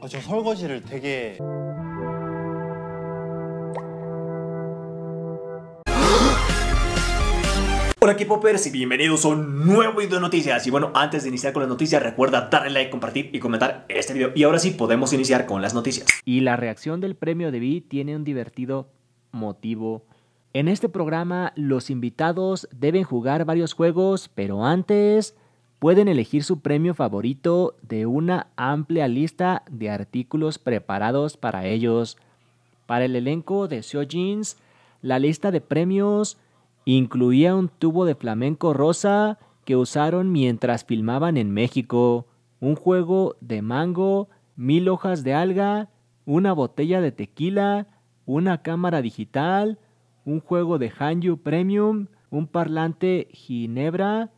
아, 저 설거지를 되게 Hola equipo Poppers y bienvenidos a un nuevo video de noticias y bueno, antes de iniciar con las noticias recuerda darle like, compartir y comentar este video y ahora sí podemos iniciar con las noticias. Y la reacción del premio de B tiene un divertido motivo. En este programa los invitados deben jugar varios juegos, pero antes pueden elegir su premio favorito de una amplia lista de artículos preparados para ellos. Para el elenco de Seo Jeans, la lista de premios Incluía un tubo de flamenco rosa que usaron mientras filmaban en México, un juego de mango, mil hojas de alga, una botella de tequila, una cámara digital, un juego de Hanyu Premium, un parlante Ginebra,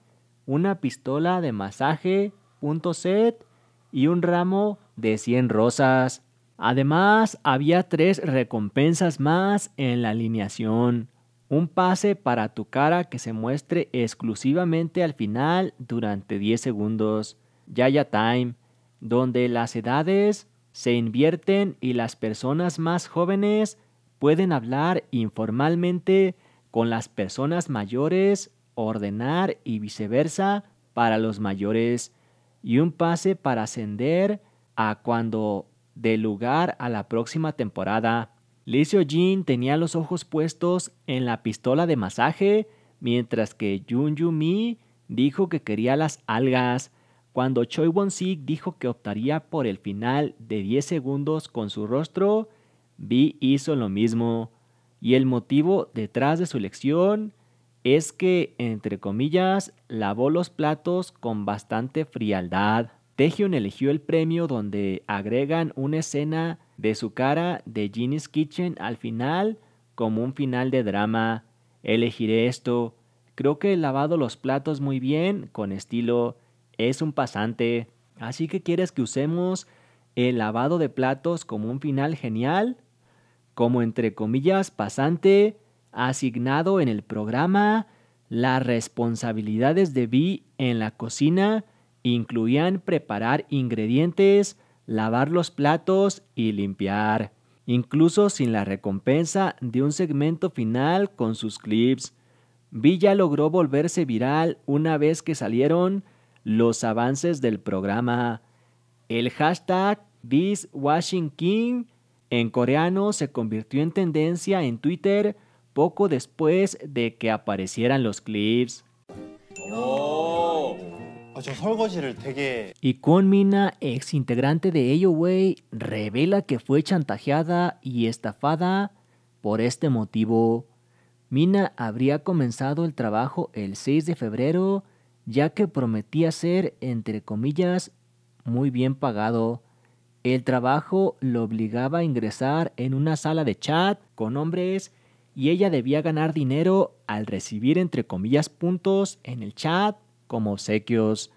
una pistola de masaje, punto set y un ramo de 100 rosas. Además, había tres recompensas más en la alineación. Un pase para tu cara que se muestre exclusivamente al final durante 10 segundos. Yaya Time, donde las edades se invierten y las personas más jóvenes pueden hablar informalmente con las personas mayores, ordenar y viceversa para los mayores. Y un pase para ascender a cuando dé lugar a la próxima temporada. Lee Jin tenía los ojos puestos en la pistola de masaje, mientras que Jun Yu Mi dijo que quería las algas. Cuando Choi Won Sik dijo que optaría por el final de 10 segundos con su rostro, Vi hizo lo mismo. Y el motivo detrás de su elección es que, entre comillas, lavó los platos con bastante frialdad. Taehyun eligió el premio donde agregan una escena de su cara de Ginny's Kitchen al final como un final de drama. Elegiré esto. Creo que he lavado los platos muy bien, con estilo. Es un pasante. Así que quieres que usemos el lavado de platos como un final genial, como entre comillas pasante, asignado en el programa. Las responsabilidades de Vi en la cocina incluían preparar ingredientes, lavar los platos y limpiar, incluso sin la recompensa de un segmento final con sus clips. Villa logró volverse viral una vez que salieron los avances del programa. El hashtag This Washing King en coreano se convirtió en tendencia en Twitter poco después de que aparecieran los clips. Y Kwon Mina, ex integrante de AOA, revela que fue chantajeada y estafada por este motivo. Mina habría comenzado el trabajo el 6 de febrero, ya que prometía ser, entre comillas, muy bien pagado. El trabajo lo obligaba a ingresar en una sala de chat con hombres y ella debía ganar dinero al recibir, entre comillas, puntos en el chat como obsequios,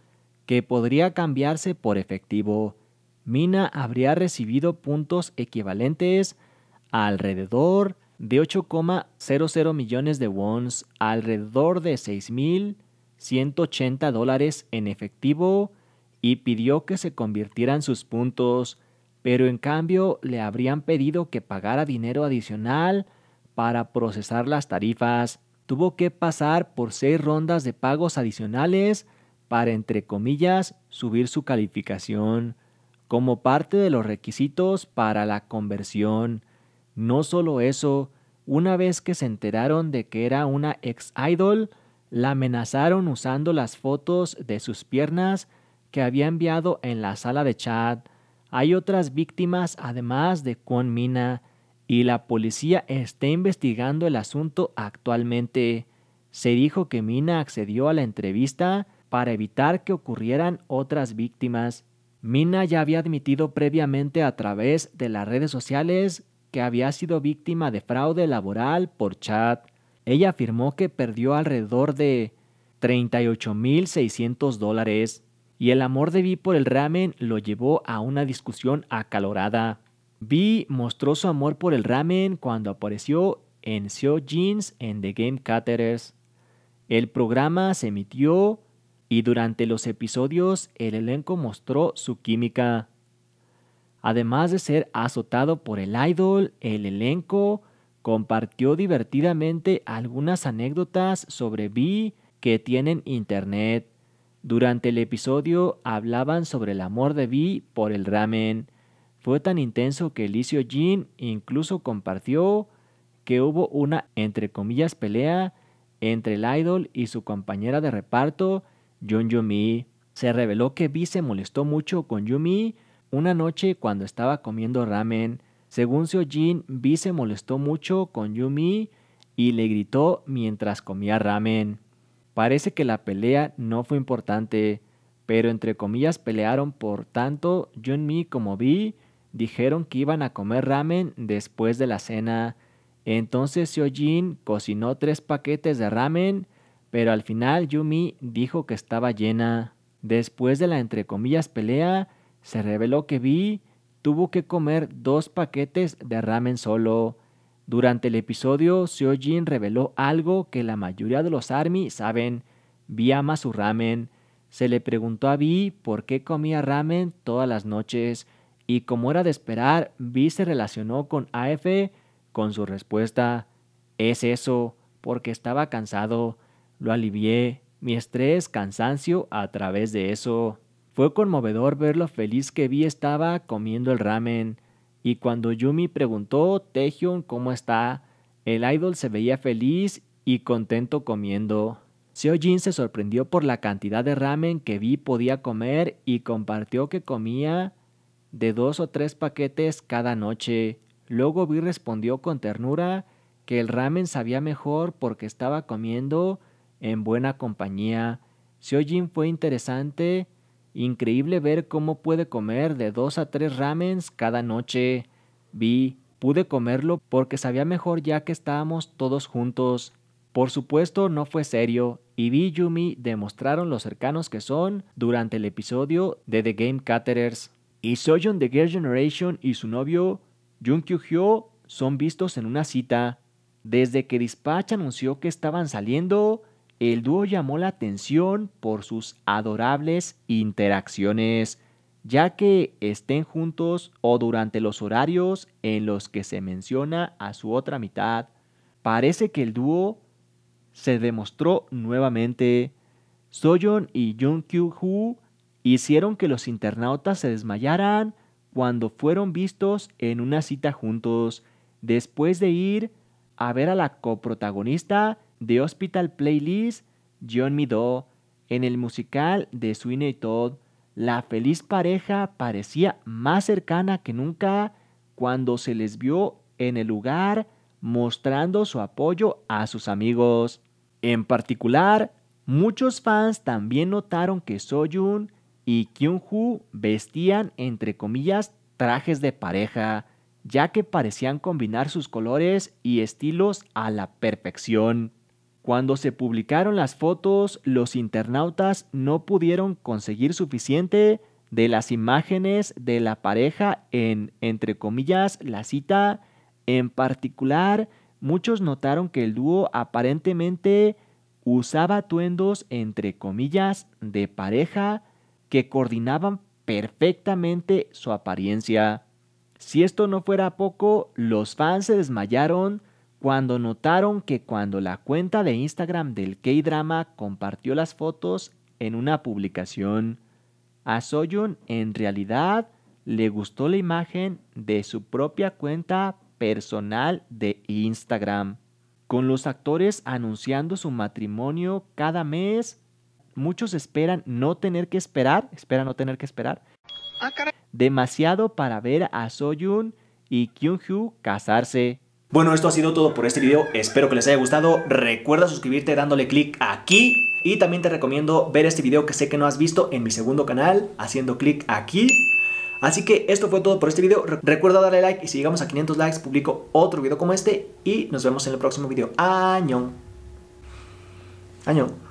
que podría cambiarse por efectivo. Mina habría recibido puntos equivalentes a alrededor de 8,00 millones de wons, alrededor de 6.180 dólares en efectivo, y pidió que se convirtieran sus puntos, pero en cambio le habrían pedido que pagara dinero adicional para procesar las tarifas tuvo que pasar por seis rondas de pagos adicionales para, entre comillas, subir su calificación como parte de los requisitos para la conversión. No solo eso, una vez que se enteraron de que era una ex idol, la amenazaron usando las fotos de sus piernas que había enviado en la sala de chat. Hay otras víctimas además de Kwon Mina y la policía está investigando el asunto actualmente. Se dijo que Mina accedió a la entrevista para evitar que ocurrieran otras víctimas. Mina ya había admitido previamente a través de las redes sociales que había sido víctima de fraude laboral por chat. Ella afirmó que perdió alrededor de 38.600 dólares y el amor de Vi por el ramen lo llevó a una discusión acalorada. Vi mostró su amor por el ramen cuando apareció en Seo Jeans en The Game Caterers. El programa se emitió y durante los episodios el elenco mostró su química. Además de ser azotado por el idol, el elenco compartió divertidamente algunas anécdotas sobre Vi que tienen internet. Durante el episodio hablaban sobre el amor de Vi por el ramen. Fue tan intenso que Licio Jin incluso compartió que hubo una, entre comillas, pelea entre el idol y su compañera de reparto, Jun Yumi. Se reveló que Vi se molestó mucho con Yumi una noche cuando estaba comiendo ramen. Según Jin, Vi se molestó mucho con Yumi y le gritó mientras comía ramen. Parece que la pelea no fue importante, pero entre comillas pelearon por tanto Junmi como Vi dijeron que iban a comer ramen después de la cena. Entonces Jin cocinó tres paquetes de ramen, pero al final Yumi dijo que estaba llena. Después de la entre comillas pelea, se reveló que Vi tuvo que comer dos paquetes de ramen solo. Durante el episodio, Seojin reveló algo que la mayoría de los ARMY saben. Vi ama su ramen. Se le preguntó a Vi por qué comía ramen todas las noches y como era de esperar, Vi se relacionó con AF con su respuesta. Es eso, porque estaba cansado. Lo alivié. Mi estrés, cansancio a través de eso. Fue conmovedor ver lo feliz que Vi estaba comiendo el ramen. Y cuando Yumi preguntó Taehyung cómo está, el idol se veía feliz y contento comiendo. Seojin se sorprendió por la cantidad de ramen que Vi podía comer y compartió que comía de dos o tres paquetes cada noche. Luego Vi respondió con ternura que el ramen sabía mejor porque estaba comiendo en buena compañía. Seojin fue interesante Increíble ver cómo puede comer de dos a tres ramens cada noche. Vi, pude comerlo porque sabía mejor ya que estábamos todos juntos. Por supuesto no fue serio, y Vi y Yumi demostraron lo cercanos que son durante el episodio de The Game Caterers. Y Soyeon de Girl Generation y su novio Jung Kyu Hyo son vistos en una cita. Desde que Dispatch anunció que estaban saliendo, el dúo llamó la atención por sus adorables interacciones, ya que estén juntos o durante los horarios en los que se menciona a su otra mitad. Parece que el dúo se demostró nuevamente. Soyeon y Jung Kyu-hoo hicieron que los internautas se desmayaran cuando fueron vistos en una cita juntos, después de ir a ver a la coprotagonista The Hospital Playlist, John Mido, en el musical de Sweeney Todd, la feliz pareja parecía más cercana que nunca cuando se les vio en el lugar mostrando su apoyo a sus amigos. En particular, muchos fans también notaron que Soyun y Kyung-hoo vestían entre comillas trajes de pareja, ya que parecían combinar sus colores y estilos a la perfección. Cuando se publicaron las fotos, los internautas no pudieron conseguir suficiente de las imágenes de la pareja en, entre comillas, la cita. En particular, muchos notaron que el dúo aparentemente usaba atuendos, entre comillas, de pareja que coordinaban perfectamente su apariencia. Si esto no fuera poco, los fans se desmayaron cuando notaron que cuando la cuenta de Instagram del K-Drama compartió las fotos en una publicación, a Soyun en realidad le gustó la imagen de su propia cuenta personal de Instagram. Con los actores anunciando su matrimonio cada mes, muchos esperan no tener que esperar, esperan no tener que esperar, ah, demasiado para ver a Soyun y Kyung-hoo casarse. Bueno, esto ha sido todo por este video, espero que les haya gustado, recuerda suscribirte dándole clic aquí y también te recomiendo ver este video que sé que no has visto en mi segundo canal, haciendo clic aquí. Así que esto fue todo por este video, recuerda darle like y si llegamos a 500 likes publico otro video como este y nos vemos en el próximo video. Añón. Añón.